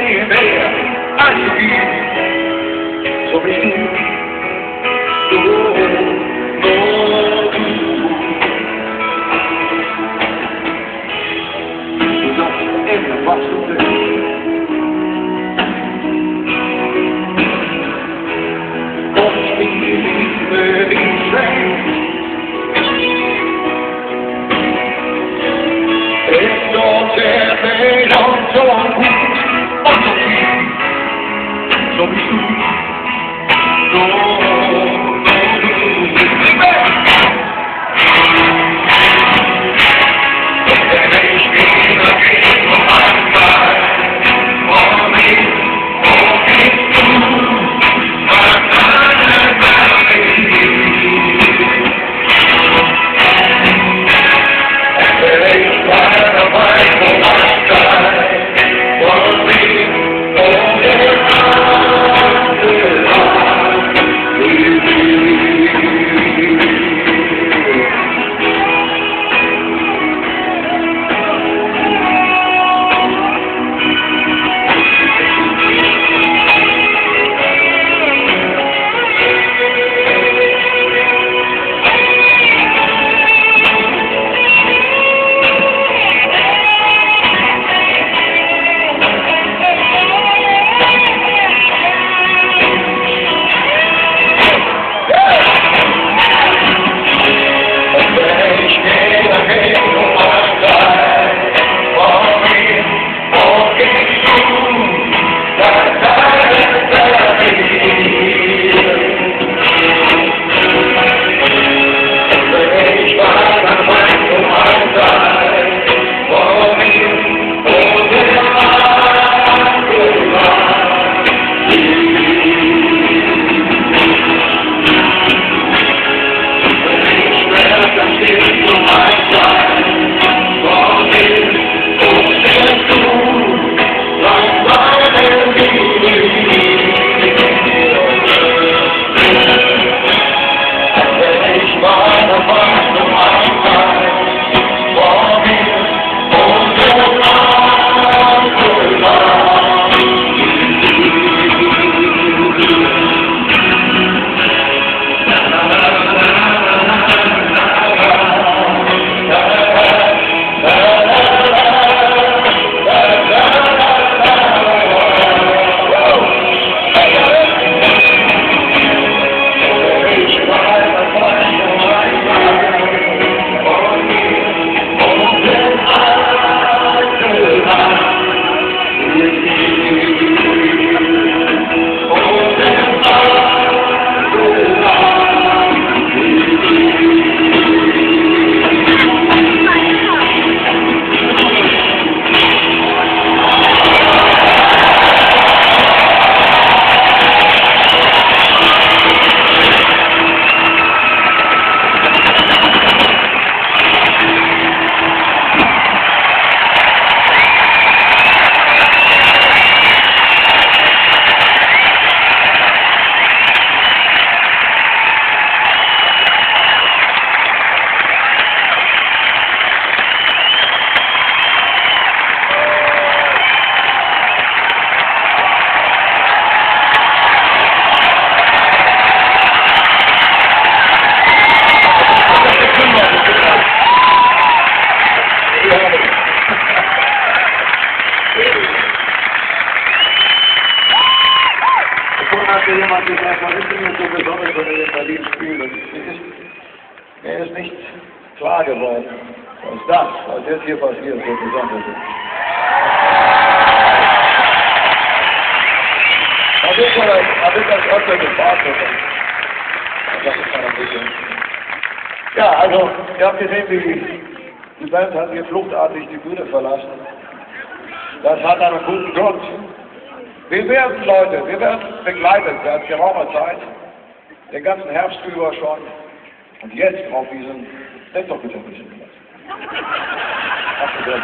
nie mehr angegeben. So bist du, du, nur du. Du sagst immer, So bist du, so, mir jemand ist denn jetzt so besonders, wenn er in Berlin spielt? Mir ist nicht klar geworden, was das, was jetzt hier passiert, so besonders ist. Hab ich schon hab ich das öfter gefragt? Das ist ein bisschen. Ja, also, ihr habt gesehen, wie die Band hat hier fluchtartig die Bühne verlassen. Das hat einen guten Grund. Wir werden, Leute, wir werden begleitet seit geraumer Zeit, den ganzen Herbst über schon. Und jetzt auf diesen, denk doch bitte ein bisschen. Hast du das?